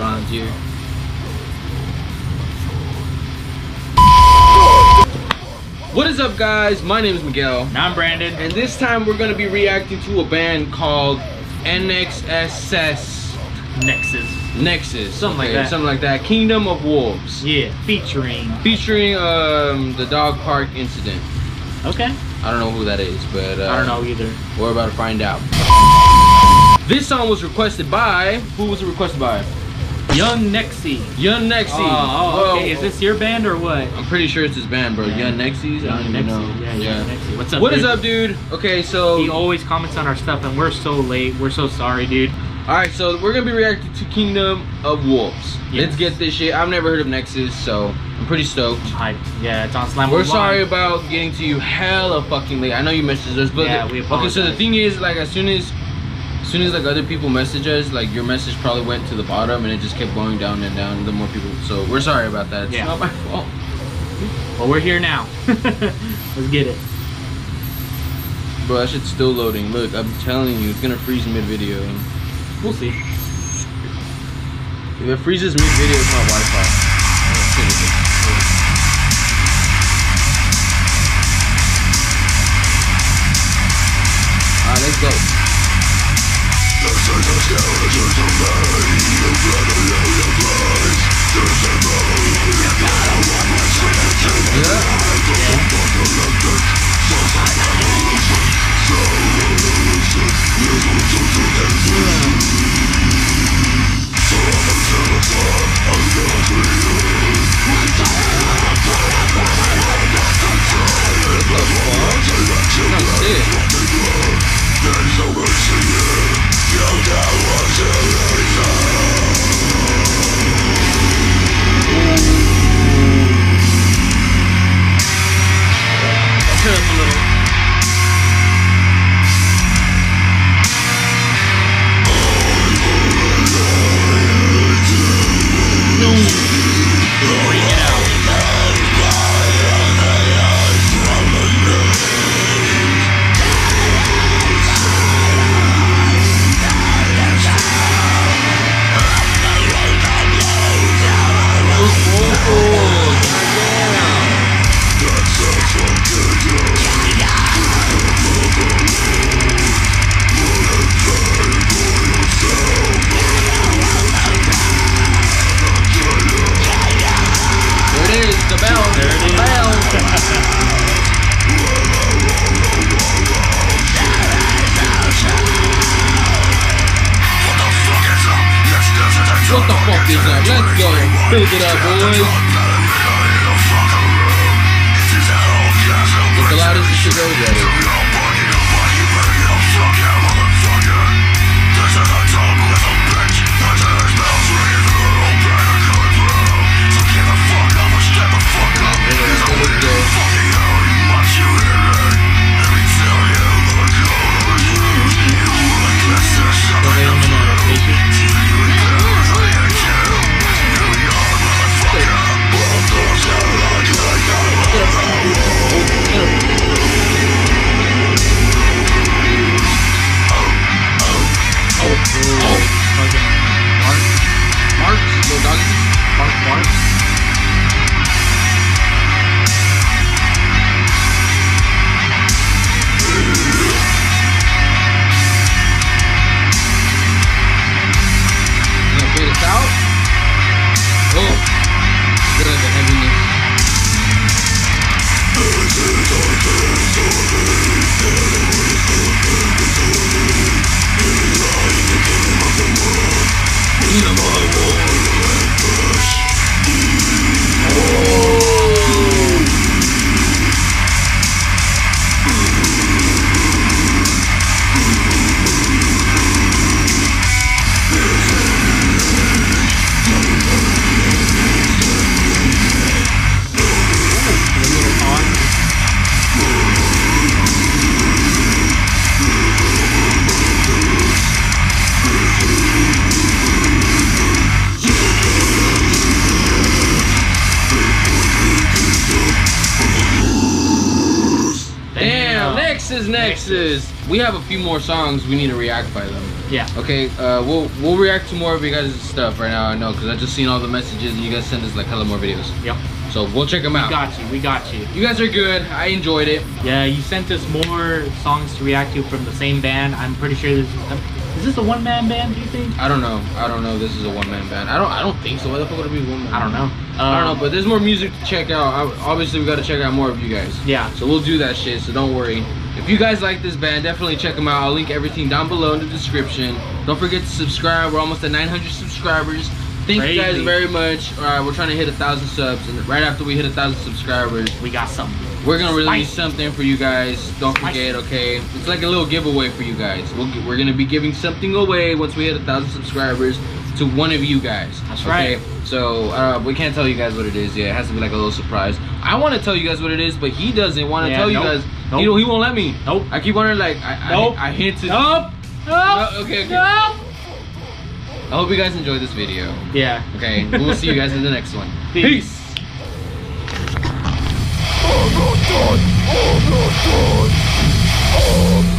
Frontier. What is up guys? My name is Miguel. Now I'm Brandon. And this time we're gonna be reacting to a band called NXSS Nexus. Nexus. Something like that. Something like that. Kingdom of Wolves. Yeah, featuring. Featuring um, the dog park incident. Okay. I don't know who that is, but uh, I don't know either. We're about to find out. This song was requested by who was it requested by? Young Nexi. Young Nexi. Oh, oh, okay. Well, Is this your band or what? I'm pretty sure it's his band, bro. Young Nexy's. I don't even know. Yeah, yeah. Nexy. What's up? What dude? is up, dude? Okay, so He always comments on our stuff, and we're so late. We're so sorry, dude. all right, so we're gonna be reacting to Kingdom of Wolves. Yes. Let's get this shit. I've never heard of Nexus, so I'm pretty stoked. Hype. Yeah, it's on Slam. We're One. sorry about getting to you hella fucking late. I know you messaged us, but Yeah, we okay. So the thing is, like, as soon as, as soon as like other people message us, like your message probably went to the bottom, and it just kept going down and down. The more people, so we're sorry about that. It's Yeah. not my fault. Well, we're here now. Let's get it. Bro, that shit's still loading. Look, I'm telling you, it's gonna freeze mid video. We'll see. If it freezes mid video, it's not Wi-Fi. What the fuck is that? Let's go. Build it up, boys. Get the loudest this shit goes Nexus, Nexus. We have a few more songs we need to react by them. Yeah. Okay, uh, we'll we'll react to more of you guys' stuff right now. I know because I just seen all the messages and you guys send us like hella more videos. Yep. So we'll check them out. We got you. We got you. You guys are good. I enjoyed it. Yeah, you sent us more songs to react to from the same band. I'm pretty sure this is. Is this a one man band? Do you think? I don't know. I don't know. This is a one man band. I don't. I don't think so. Why the fuck would it be one man? I don't know. I don't Um, know. But there's more music to check out. I, obviously, we got to check out more of you guys. Yeah. So we'll do that shit. So don't worry. If you guys like this band, definitely check them out. I'll link everything down below in the description. Don't forget to subscribe. We're almost at 900 subscribers. Thank you guys very much. All right, we're trying to hit a thousand subs, and right after we hit a thousand subscribers, We got something. we're gonna release Spicy. something for you guys. Don't forget, okay? It's like a little giveaway for you guys. We'll, we're gonna be giving something away once we hit a thousand subscribers to one of you guys. That's okay? right. So uh, we can't tell you guys what it is yet. It has to be like a little surprise. I want to tell you guys what it is, but he doesn't want to Yeah, tell nope. you guys. Nope. He, don't- he won't let me. Nope. I keep wondering, like, I, Nope. I, I hinted. Nope. Nope. No, okay, okay. Nope. I hope you guys enjoyed this video. Yeah. Okay, we'll see you guys in the next one. Peace. Peace.